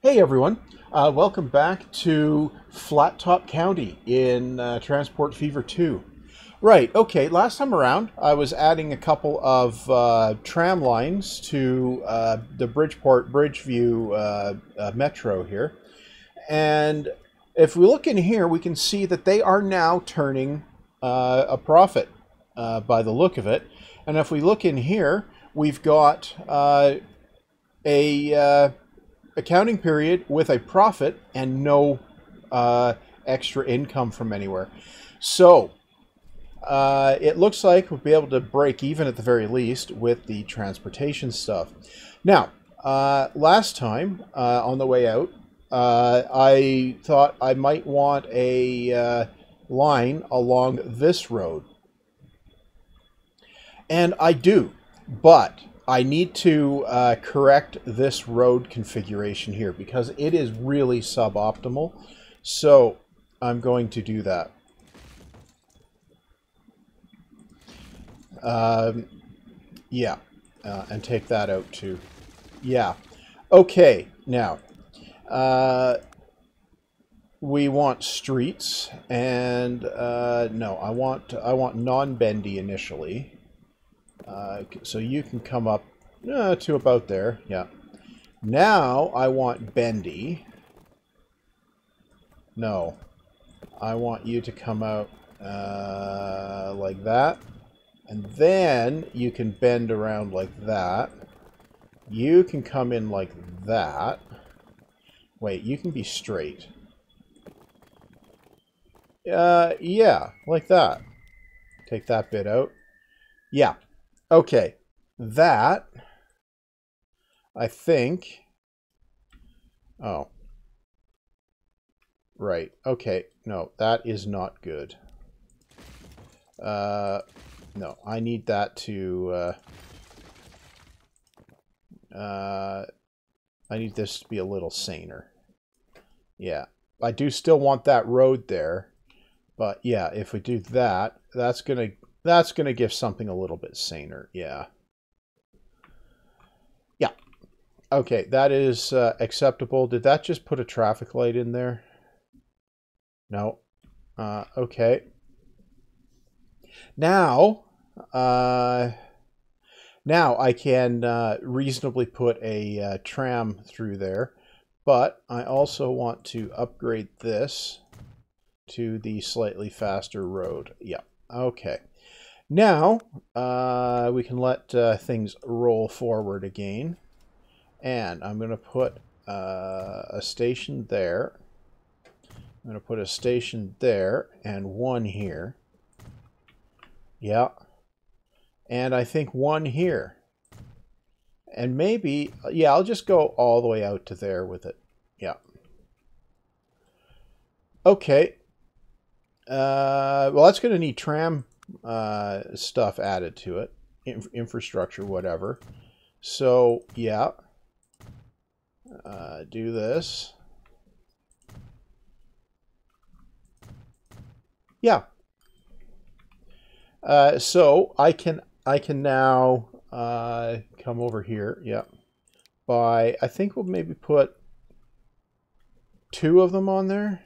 Hey everyone, uh, welcome back to Flattop County in uh, Transport Fever 2. Right, okay, last time around I was adding a couple of uh, tram lines to uh, the Bridgeport Bridgeview uh, uh, Metro here. And if we look in here, we can see that they are now turning a profit by the look of it. And if we look in here, we've got a accounting period with a profit and no uh, extra income from anywhere. So uh, it looks like we'll be able to break even at the very least with the transportation stuff. Now, uh, last time uh, on the way out, uh, I thought I might want a uh, line along this road. And I do, but I need to uh, correct this road configuration here because it is really suboptimal. So I'm going to do that. Um, yeah, uh, and take that out too. Yeah. Okay, now, uh, we want streets, and uh, no, I want I want non-bendy initially. Uh, so you can come up uh, to about there. Yeah. Now I want bendy. No. I want you to come out uh, like that. And then you can bend around like that. You can come in like that. Wait, you can be straight. Uh, yeah, like that. Take that bit out. Yeah, Okay, that, I think, oh, right, okay, no, that is not good. Uh, no, I need that to, uh, uh, I need this to be a little saner. Yeah, I do still want that road there, but yeah, if we do that, that's going to that's going to give something a little bit saner. Yeah. Yeah. Okay, that is uh, acceptable. Did that just put a traffic light in there? No. Uh, okay. Now, uh, now I can uh, reasonably put a uh, tram through there, but I also want to upgrade this to the slightly faster road. Yeah, okay. Now, uh, we can let uh, things roll forward again. And I'm going to put uh, a station there. I'm going to put a station there and one here. Yeah. And I think one here. And maybe, yeah, I'll just go all the way out to there with it. Yeah. Okay. Uh, well, that's going to need tram uh, stuff added to it, inf infrastructure, whatever. So, yeah, uh, do this. Yeah. Uh, so I can I can now uh, come over here. Yeah. By I think we'll maybe put two of them on there.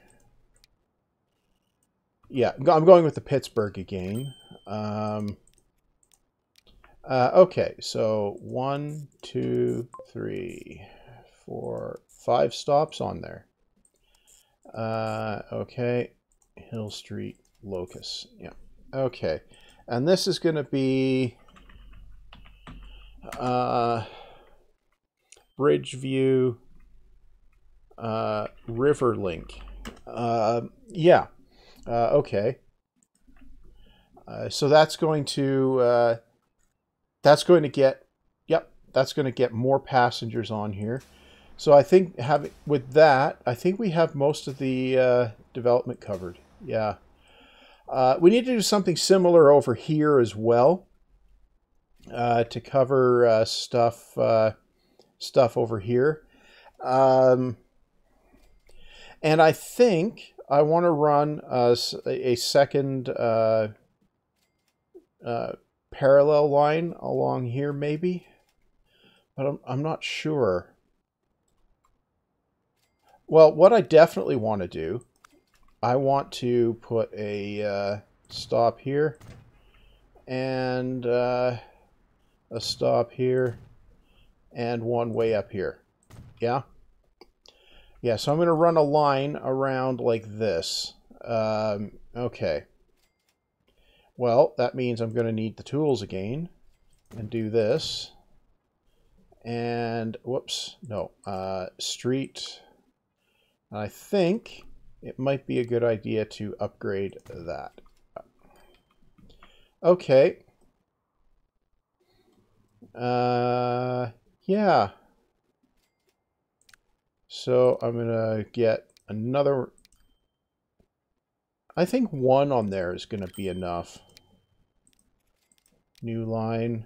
Yeah, I'm going with the Pittsburgh again. Um, uh, okay, so one, two, three, four, five stops on there. Uh, okay, Hill Street, Locust. Yeah, okay. And this is going to be uh, Bridgeview uh, Riverlink. Uh, yeah. Uh, okay. Uh, so that's going to uh, that's going to get yep that's going to get more passengers on here. So I think having with that I think we have most of the uh, development covered. Yeah. Uh, we need to do something similar over here as well uh, to cover stuff stuff over here. Um, and I think I want to run a, a second uh, uh, parallel line along here, maybe, but I'm, I'm not sure. Well, what I definitely want to do, I want to put a uh, stop here and uh, a stop here and one way up here. Yeah? Yeah, so I'm going to run a line around like this. Um, okay. Well, that means I'm going to need the tools again and do this. And, whoops, no, uh, street. I think it might be a good idea to upgrade that. Okay. Uh, yeah. So I'm going to get another... I think one on there is going to be enough. New line.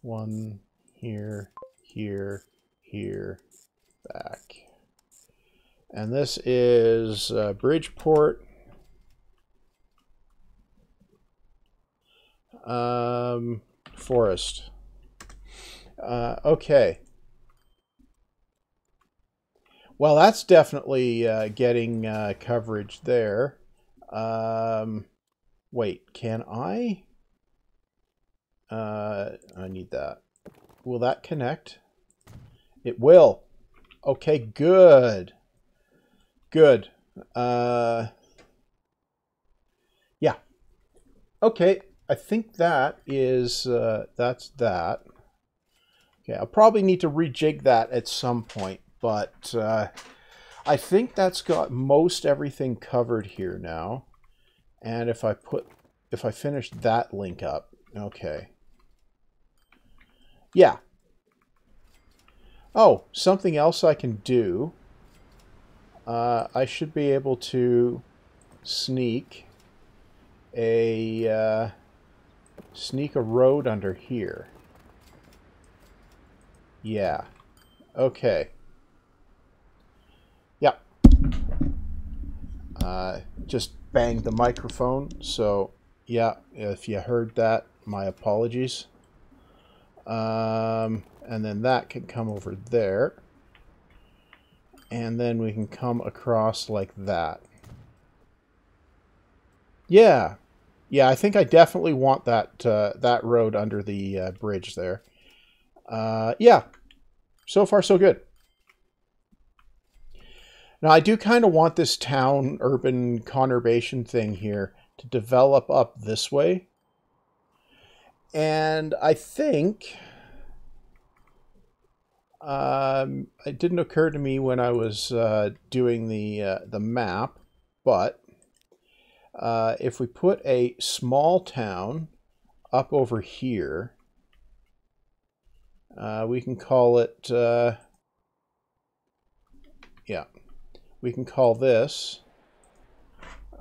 One here, here, here, back. And this is uh, Bridgeport. Um, Forest. Uh, okay. Well, that's definitely uh, getting uh, coverage there. Um, wait, can I? Uh, I need that. Will that connect? It will. Okay, good. Good. Uh, yeah. Okay, I think that is, uh, that's that. Okay, I'll probably need to rejig that at some point, but uh, I think that's got most everything covered here now. And if I put, if I finish that link up, okay. Yeah. Oh, something else I can do. Uh, I should be able to sneak a uh, sneak a road under here. Yeah. Okay. Uh, just banged the microphone, so yeah, if you heard that, my apologies. Um, and then that can come over there. And then we can come across like that. Yeah. Yeah, I think I definitely want that uh, that road under the uh, bridge there. Uh, yeah. So far, so good. Now, I do kind of want this town urban conurbation thing here to develop up this way. And I think um, it didn't occur to me when I was uh, doing the uh, the map, but uh, if we put a small town up over here, uh, we can call it. Uh, yeah, we can call this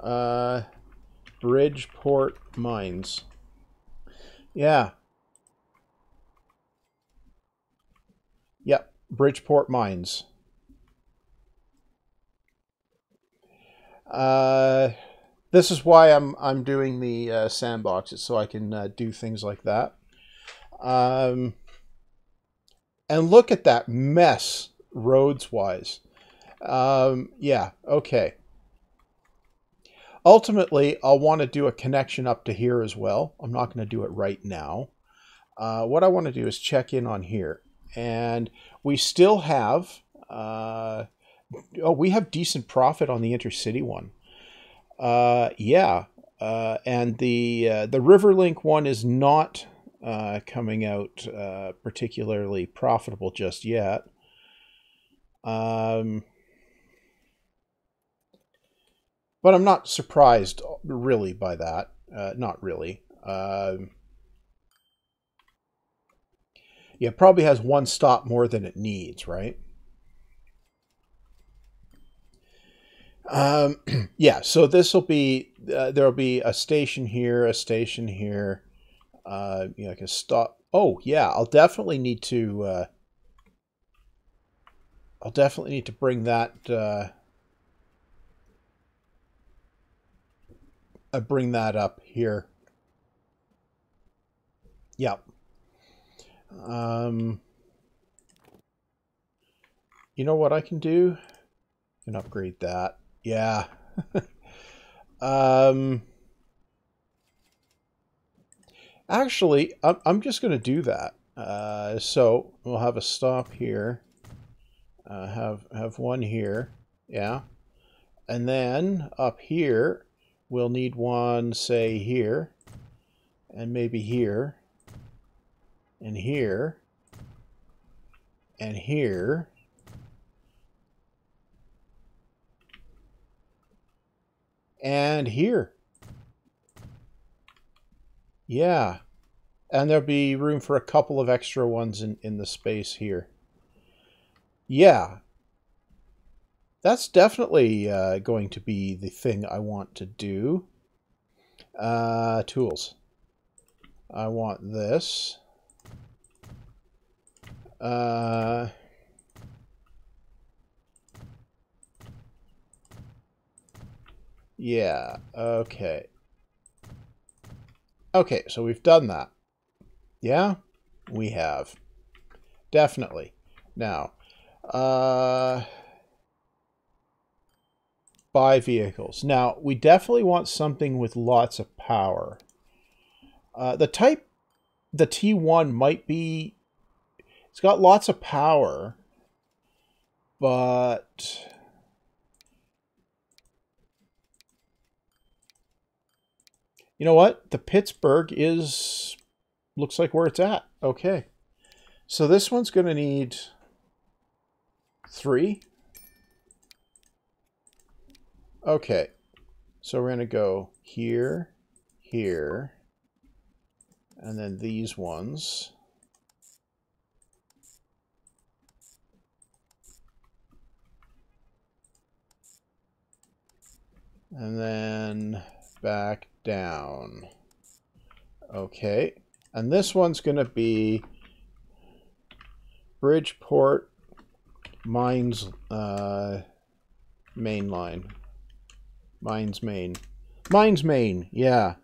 uh, Bridgeport Mines. Yeah. Yep, Bridgeport Mines. Uh, this is why I'm I'm doing the uh, sandboxes so I can uh, do things like that. Um, and look at that mess roads wise. Um, yeah, okay. Ultimately, I'll want to do a connection up to here as well. I'm not going to do it right now. Uh, what I want to do is check in on here. And we still have, uh, oh, we have decent profit on the intercity one. Uh, yeah. Uh, and the, uh, the Riverlink one is not uh, coming out particularly profitable just yet. Um, But I'm not surprised really by that. Uh, not really. Uh, yeah, probably has one stop more than it needs, right? Um, yeah, so this will be, uh, there'll be a station here, a station here, uh, you know, stop. Oh, yeah, I'll definitely need to, uh, I'll definitely need to bring that, uh, I bring that up here. Yep. Um, you know what I can do? I can upgrade that. Yeah. um, actually, I'm, I'm just going to do that. Uh, so we'll have a stop here. Uh, have have one here. Yeah. And then up here, we'll need one, say, here. And maybe here. And here. And here. And here. Yeah. And there'll be room for a couple of extra ones in, in the space here. Yeah, that's definitely uh, going to be the thing I want to do. Uh, tools. I want this. Uh, yeah, okay. Okay, so we've done that. Yeah, we have. Definitely. Now, uh buy vehicles. Now, we definitely want something with lots of power. Uh, the type, the T1 might be, it's got lots of power, but... You know what? The Pittsburgh is, looks like where it's at. Okay. So this one's going to need three. Okay, so we're going to go here, here, and then these ones. And then back down. Okay, and this one's going to be Bridgeport Mines uh, main line. Mines main. Mines main, yeah.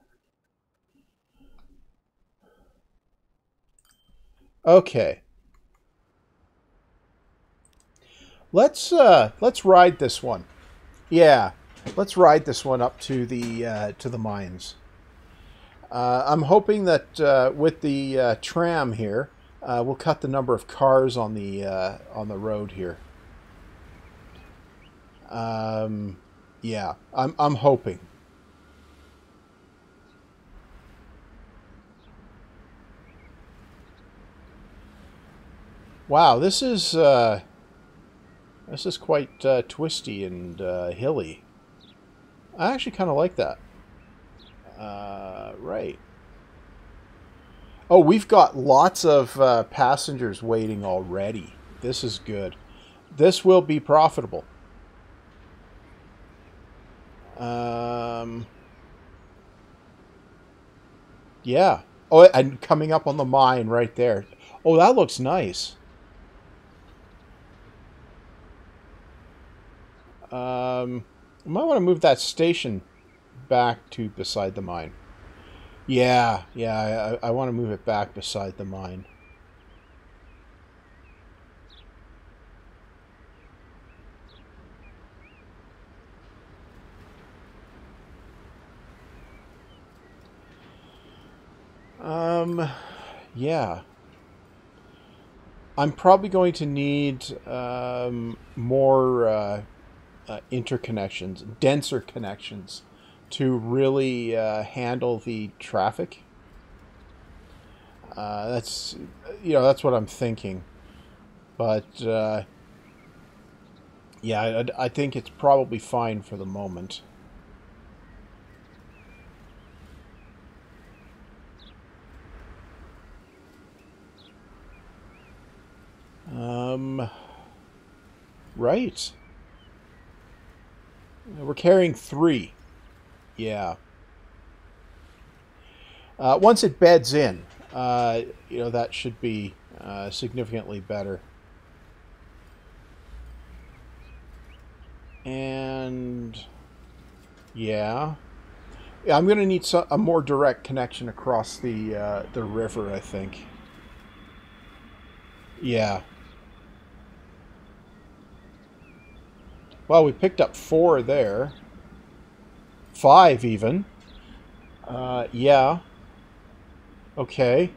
Okay. Let's uh let's ride this one. Yeah. Let's ride this one up to the uh, to the mines. Uh, I'm hoping that uh, with the uh, tram here, uh, we'll cut the number of cars on the uh, on the road here. Um, yeah, I'm I'm hoping. Wow, this is uh, this is quite uh, twisty and uh, hilly. I actually kind of like that. Uh, right. Oh, we've got lots of uh, passengers waiting already. This is good. This will be profitable. Um, yeah. Oh, and coming up on the mine right there. Oh, that looks nice. Um, I might want to move that station back to beside the mine. Yeah, yeah, I, I want to move it back beside the mine. Um, yeah. I'm probably going to need um, more uh, uh, interconnections, denser connections, to really uh, handle the traffic. Uh, that's, you know, that's what I'm thinking. But, uh, yeah, I, I think it's probably fine for the moment. Um, right. We're carrying three. Yeah. Uh, once it beds in, uh, you know, that should be uh, significantly better. And yeah, yeah I'm going to need some, a more direct connection across the uh, the river. I think. Yeah. Well, we picked up four there. Five, even. Uh, yeah. Okay.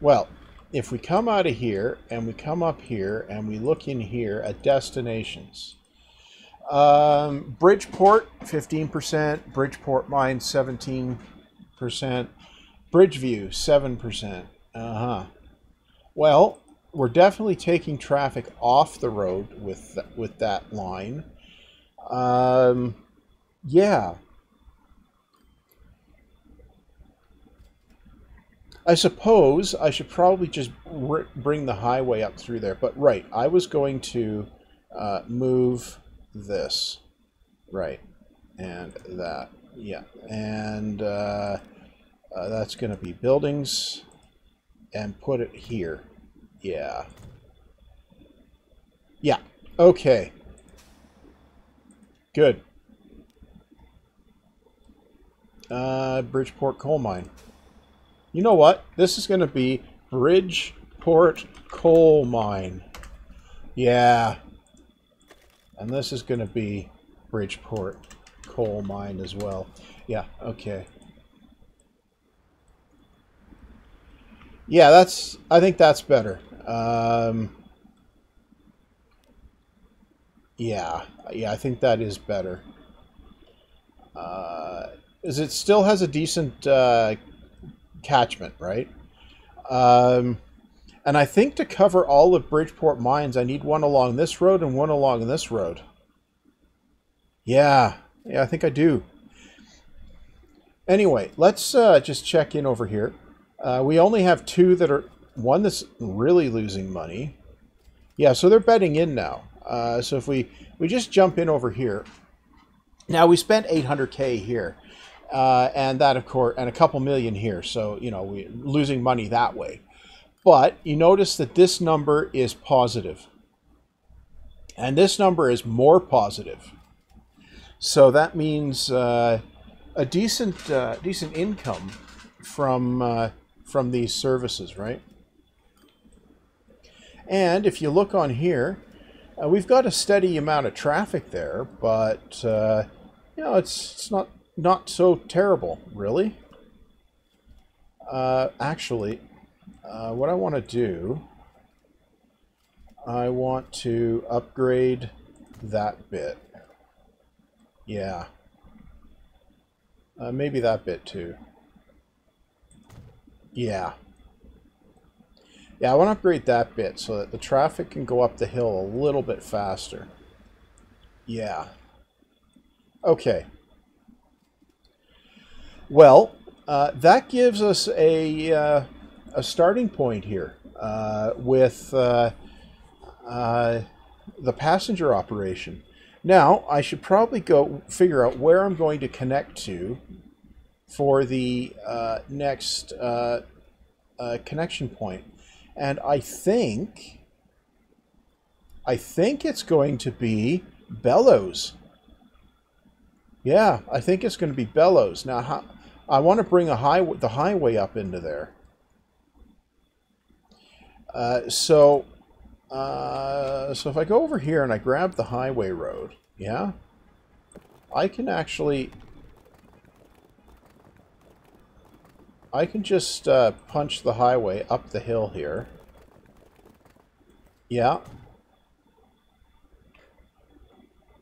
Well, if we come out of here and we come up here and we look in here at destinations, um, Bridgeport 15%, Bridgeport Mine 17%, Bridgeview 7%. Uh huh. Well, we're definitely taking traffic off the road with th with that line. Um, yeah. I suppose I should probably just bring the highway up through there. But right, I was going to uh, move this. Right. And that. Yeah. And uh, uh, that's going to be buildings and put it here. Yeah. Yeah. Okay. Good. Uh, Bridgeport coal mine. You know what? This is going to be Bridgeport coal mine. Yeah. And this is going to be Bridgeport coal mine as well. Yeah, okay. Yeah, that's. I think that's better. Um, yeah, yeah, I think that is better. Uh, is it still has a decent uh, catchment, right? Um, and I think to cover all of Bridgeport mines, I need one along this road and one along this road. Yeah, yeah, I think I do. Anyway, let's uh, just check in over here. Uh, we only have two that are one that's really losing money. Yeah, so they're betting in now. Uh, so if we we just jump in over here, now we spent 800k here, uh, and that of course, and a couple million here. So you know we losing money that way. But you notice that this number is positive, and this number is more positive. So that means uh, a decent uh, decent income from uh, from these services, right? And if you look on here, uh, we've got a steady amount of traffic there, but uh, you know it's it's not not so terrible, really. Uh, actually, uh, what I want to do, I want to upgrade that bit. Yeah. Uh, maybe that bit too. Yeah. Yeah, I want to upgrade that bit so that the traffic can go up the hill a little bit faster. Yeah. Okay. Well, uh, that gives us a, uh, a starting point here uh, with uh, uh, the passenger operation. Now, I should probably go figure out where I'm going to connect to for the uh, next connection point. And I think, I think it's going to be Bellows. Yeah, I think it's going to be Bellows. Now, I want to bring a high, the highway up into there. Uh, so, uh, so if I go over here and I grab the highway road, yeah, I can actually I can just uh, punch the highway up the hill here. Yeah.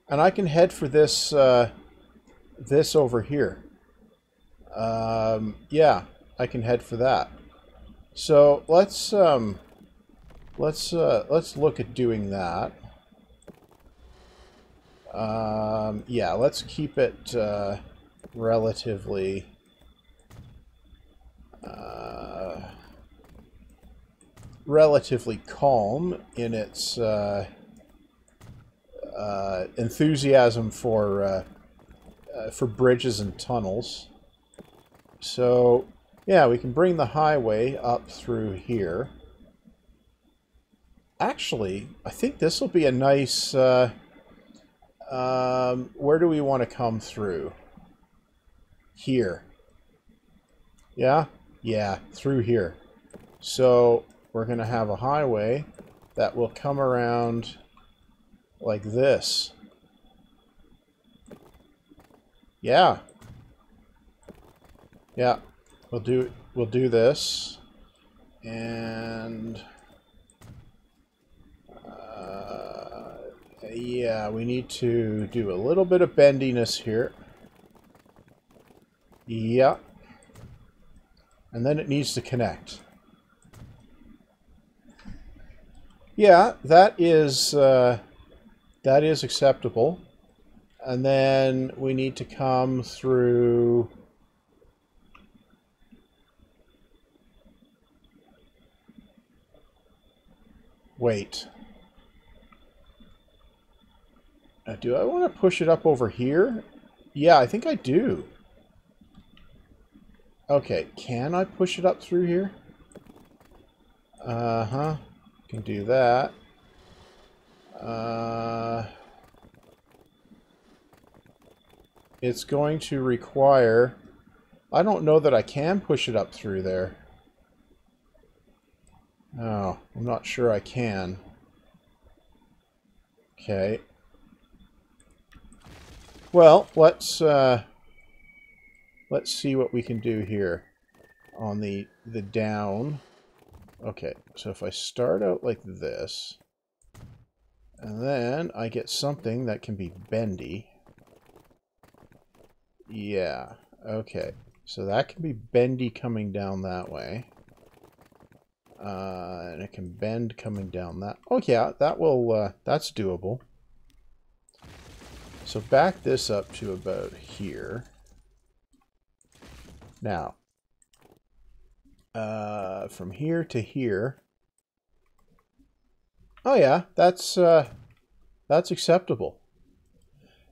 And I can head for this, uh, this over here. Um, yeah, I can head for that. So let's, um, let's, uh, let's look at doing that. Um, yeah, let's keep it, uh, relatively uh, relatively calm in its uh, uh, enthusiasm for uh, uh, for bridges and tunnels. So, yeah, we can bring the highway up through here. Actually, I think this will be a nice... Um, where do we want to come through? Here. Yeah? Yeah, through here. So we're going to have a highway that will come around like this. Yeah. Yeah. We'll do we'll do this. And uh, yeah, we need to do a little bit of bendiness here. Yeah. And then it needs to connect. Yeah, that is uh, that is acceptable. And then we need to come through Wait. Uh, do I want to push it up over here? Yeah, I think I do. Okay, can I push it up through here? Uh-huh. Can do that. Uh, it's going to require... I don't know that I can push it up through there. Oh, I'm not sure I can. Okay. Well, let's uh, let's see what we can do here on the the down. Okay, so if I start out like this, and then I get something that can be bendy. Yeah, okay. So that can be bendy coming down that way. Uh, and it can bend coming down that. Oh yeah, that will, uh, that's doable. So back this up to about here. Now, uh, from here to here. Oh yeah, that's uh, that's acceptable.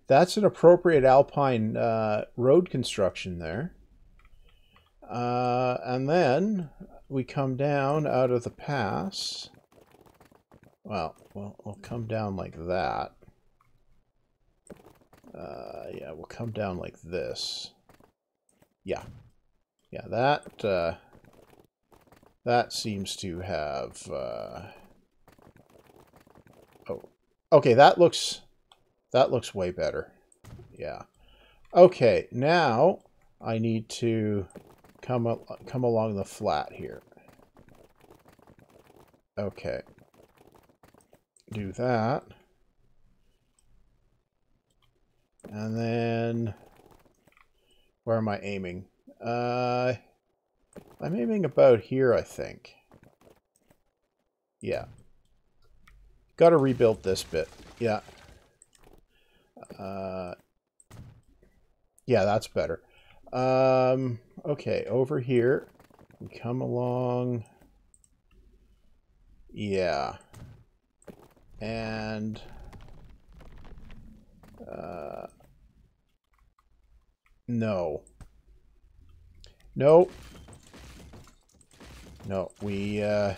That's an appropriate alpine uh, road construction there. Uh, and then we come down out of the pass. Well, well, we'll come down like that. Uh, yeah, we'll come down like this. Yeah. Yeah, that, uh, that seems to have, uh, oh, okay, that looks, that looks way better. Yeah. Okay, now I need to come, come along the flat here. Okay. Do that. And then, where am I aiming? Uh, I'm aiming about here, I think. Yeah. Got to rebuild this bit. Yeah. Uh, yeah, that's better. Um, okay, over here, we come along. Yeah. And... Uh, no. Nope. No, we, uh,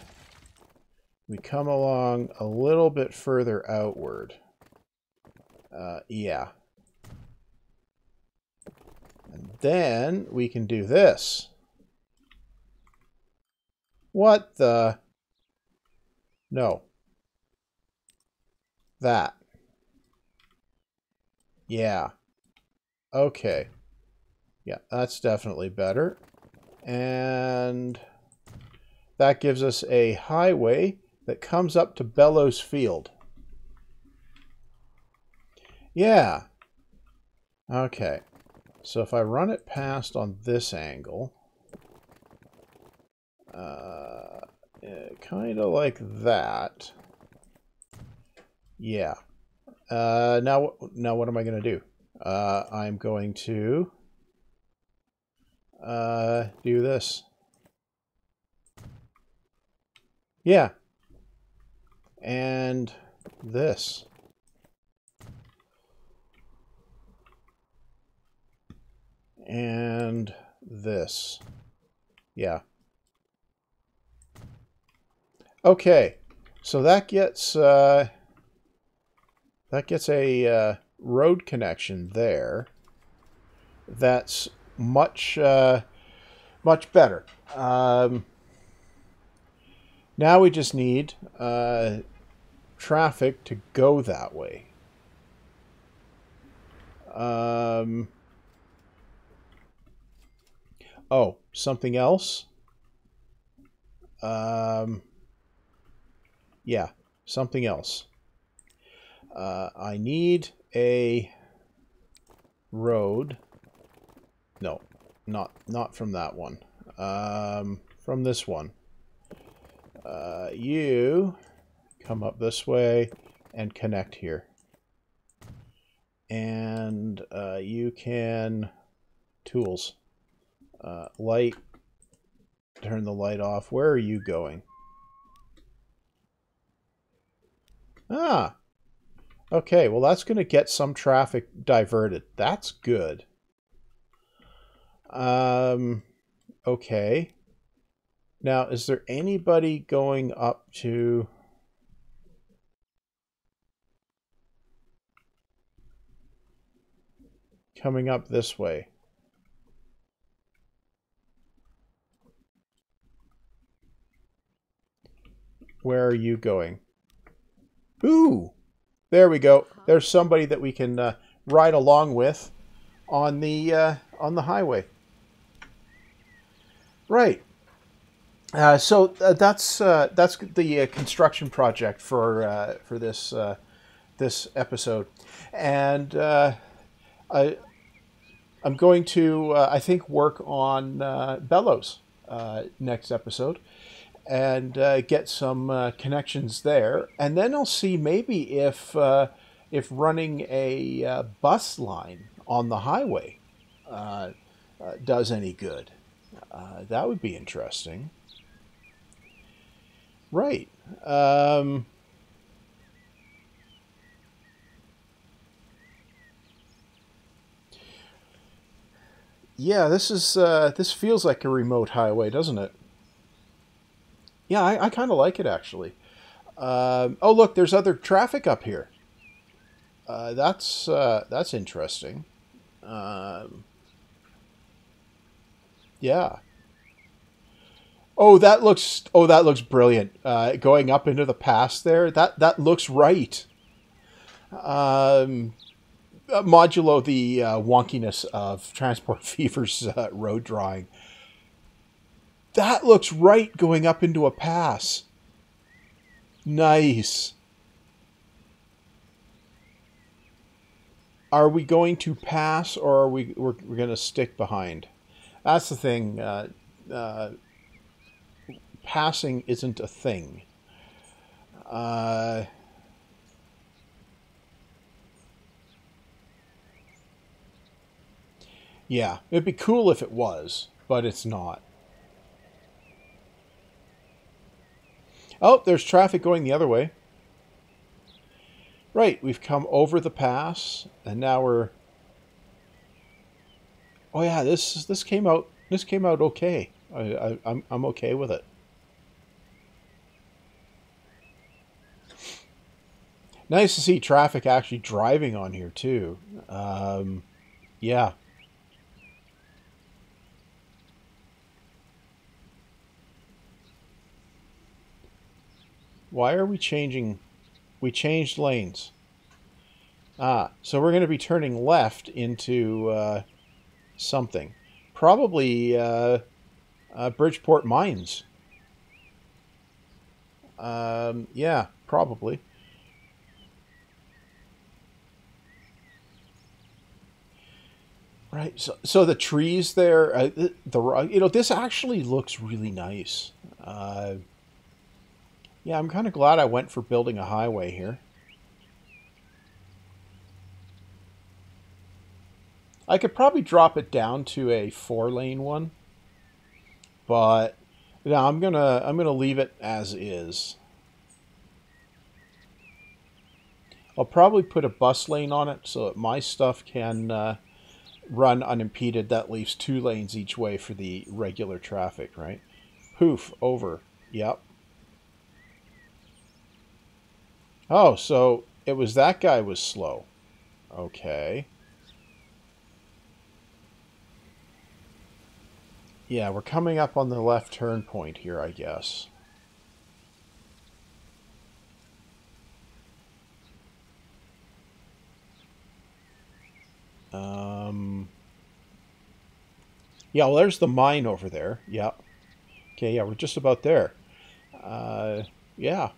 we come along a little bit further outward. Uh, yeah. And then we can do this. What the... No. That. Yeah. Okay. Yeah, that's definitely better. And that gives us a highway that comes up to Bellows Field. Yeah. Okay. So if I run it past on this angle, uh, kind of like that. Yeah. Uh, now, now what am I going to do? Uh, I'm going to uh, do this. Yeah. And this. And this. Yeah. Okay, so that gets uh, that gets a uh, road connection there. That's much uh, much better. Um, now we just need uh, traffic to go that way. Um, Oh, something else? Um, yeah, something else. Uh, I need a road. No, not not from that one. Um, from this one. Uh, you come up this way and connect here. And uh, you can tools uh, light turn the light off. Where are you going? Ah, okay. Well, that's going to get some traffic diverted. That's good. Um, okay. Now, is there anybody going up to... Coming up this way? Where are you going? Ooh! There we go. There's somebody that we can uh, ride along with on the uh, on the highway. Right. Uh, so uh, that's uh, that's the uh, construction project for uh, for this uh, this episode, and I I'm going to I think work on bellows next episode, and get some connections there, and then I'll see maybe if if running a bus line on the highway does any good. That would be interesting. Right. Um, yeah, this is uh, this feels like a remote highway, doesn't it? Yeah, I, I kind of like it actually. Um, oh, look, there's other traffic up here. Uh, that's uh, that's interesting. Um, yeah. Oh, that looks. Oh, that looks brilliant. Uh, going up into the pass there. That that looks right. Um, uh, modulo the uh, wonkiness of Transport Fever's uh, road drawing. That looks right going up into a pass. Nice. Are we going to pass or are we we're, we're going to stick behind? That's the thing. Uh, uh, passing isn't a thing. Uh, yeah, it'd be cool if it was, but it's not. Oh, there's traffic going the other way. Right, we've come over the pass, and now we're. Oh yeah, this this came out this came out okay. I, I I'm I'm okay with it. Nice to see traffic actually driving on here too. Um, yeah. Why are we changing? We changed lanes. Ah, so we're going to be turning left into uh, something. Probably uh, uh, Bridgeport Mines. Um, yeah, probably. Right. So, so the trees there, uh, the, the you know, this actually looks really nice. Uh, yeah, I'm kind of glad I went for building a highway here. I could probably drop it down to a four lane one, but yeah, I'm gonna I'm gonna leave it as is. I'll probably put a bus lane on it so that my stuff can. Uh, run unimpeded, that leaves two lanes each way for the regular traffic, right? Poof, over. Yep. Oh, so it was that guy was slow. Okay. Yeah, we're coming up on the left turn point here, I guess. Um, Yeah, well, there's the mine over there. Yeah. Okay, yeah, we're just about there. Uh, yeah.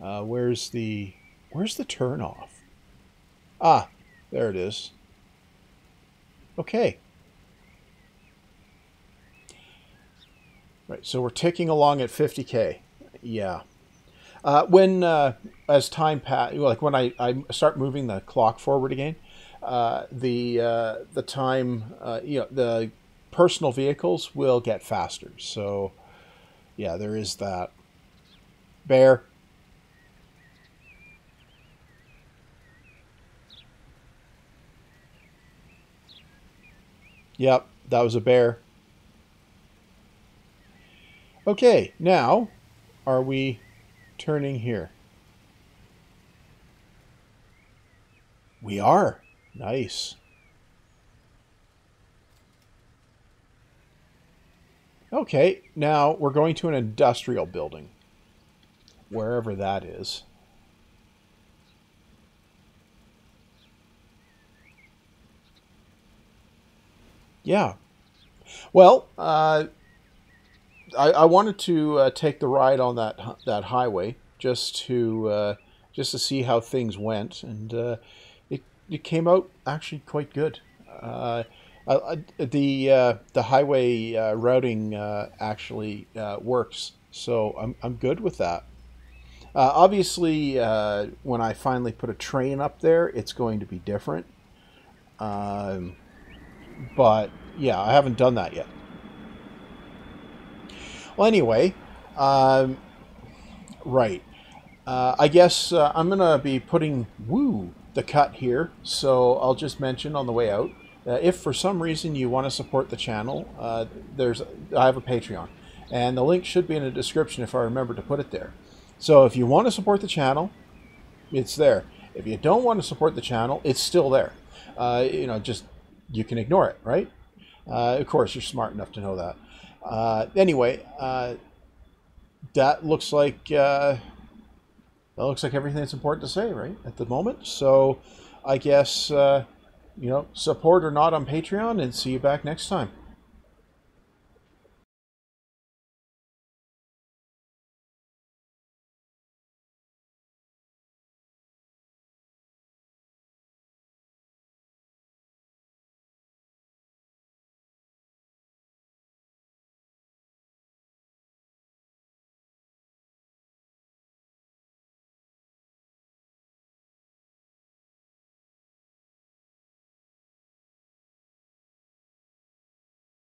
Uh, where's the where's the turn off? Ah, there it is. Okay. Right, so we're ticking along at 50k. Yeah. Uh, when uh, as time pass, like when I, I start moving the clock forward again, uh, the uh, the time uh, you know the personal vehicles will get faster. So yeah, there is that. Bear. Yep, that was a bear. Okay, now are we turning here? We are. Nice. Okay, now we're going to an industrial building. Wherever that is. Yeah. Well, uh, I, I wanted to uh, take the ride on that that highway just to uh, just to see how things went, and uh, it it came out actually quite good. Uh, the uh, the highway uh, routing actually works, so I'm I'm good with that. obviously, when I finally put a train up there, it's going to be different. Um, but yeah, I haven't done that yet. Well, anyway, um, right. Uh, I guess uh, I'm going to be putting woo the cut here, so I'll just mention on the way out. Uh, if for some reason you want to support the channel, uh, there's I have a Patreon, and the link should be in the description if I remember to put it there. So if you want to support the channel, it's there. If you don't want to support the channel, it's still there. Uh, you know, just you can ignore it, right? Uh, of course, you're smart enough to know that. Uh, anyway, uh, that looks like uh, that looks like everything that's important to say, right, at the moment. So, I guess uh, you know, support or not on Patreon, and see you back next time.